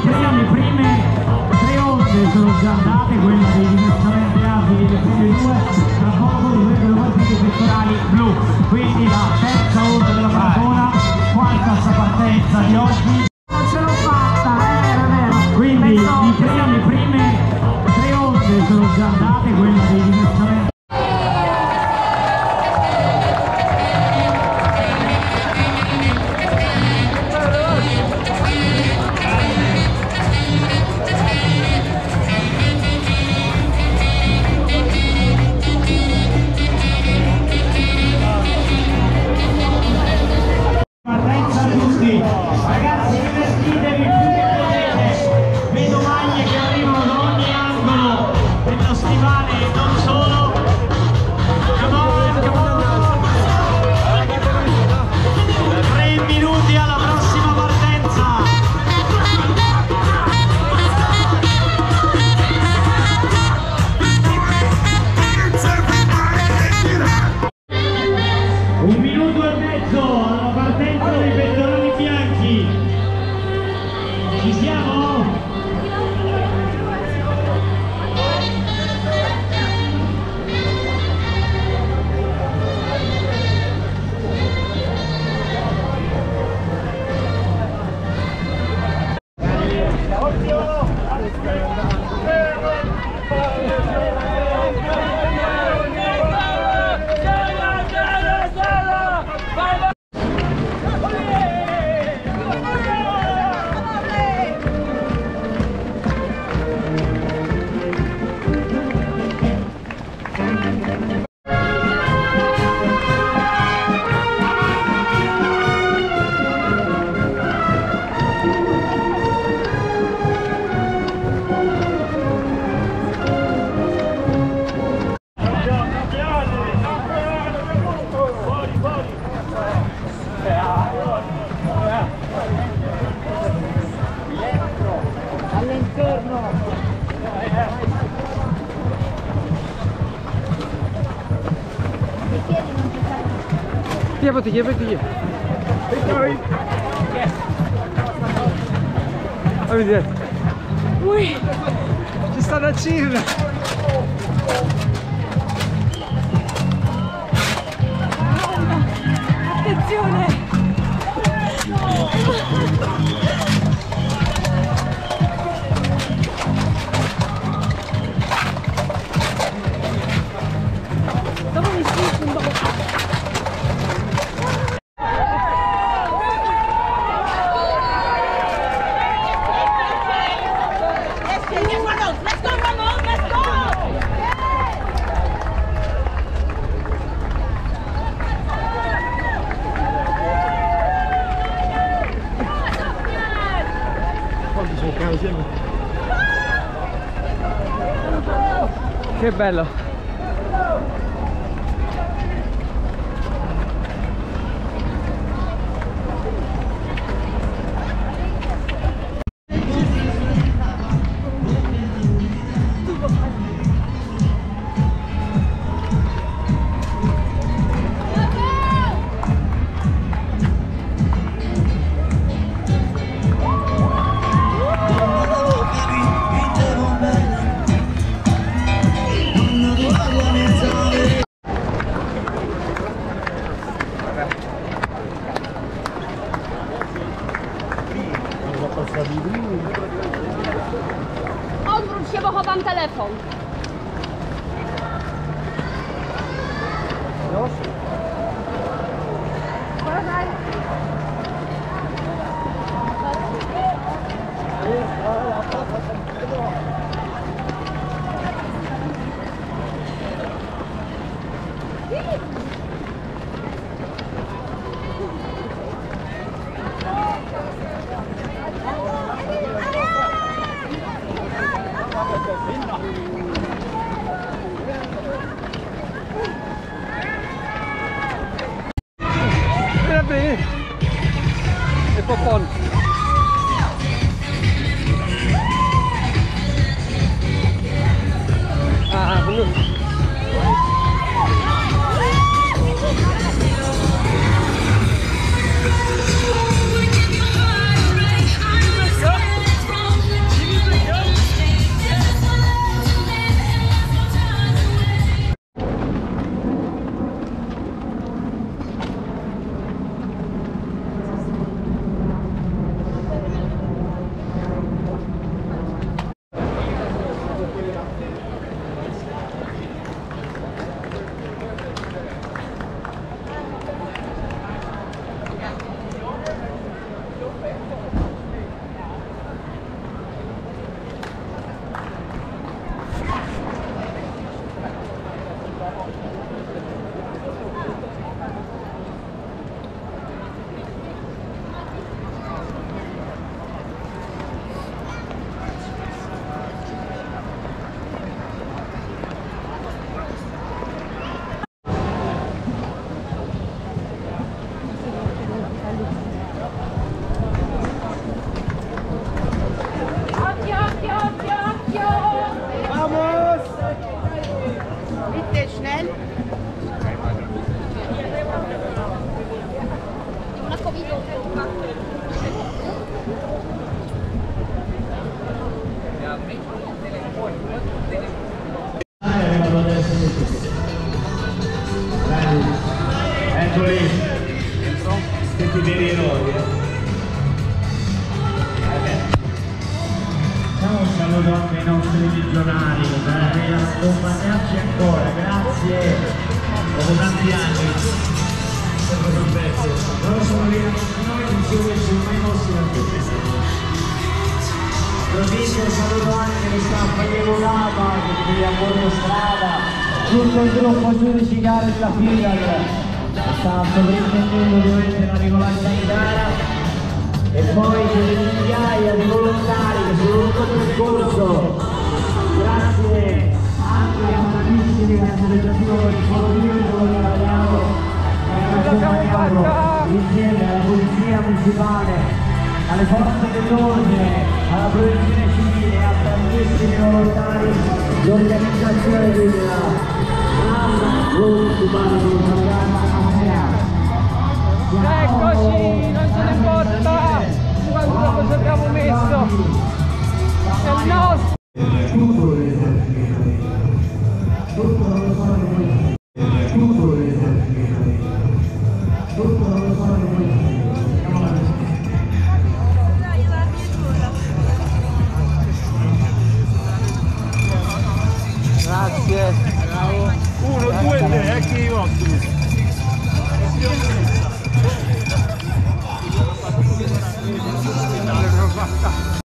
prima, le prime tre onde sono già andate, quelle dei diversamente abili le prime due, tra poco dovrebbero partire i pettorali blu. Quindi la terza onda della maratona, quarta sta partenza di oggi. Via bottiglia, bottiglia. Fammi vedere. Ui, ci sta una cirra. Attenzione! Che bello. Odwróć się, bo chowam telefon. Vieni Saluto anche ai nostri visionari per accompagnarci ancora, grazie dopo tanti anni. Loro sono lì noi, si sono mossi da tutti. Provincia saluto anche lo staff Diego Lama che qui a bordo strada, tutto il gruppo della FIDAL che sta sovrintendendo ovviamente la regolarità di gara e poi delle migliaia di volontari alle forze dell'ordine alla protezione civile a tantissimi volontari l'organizzazione della Municipale di Magana Andrea Eccoci, non ce ne importa quanto tempo ci abbiamo messo.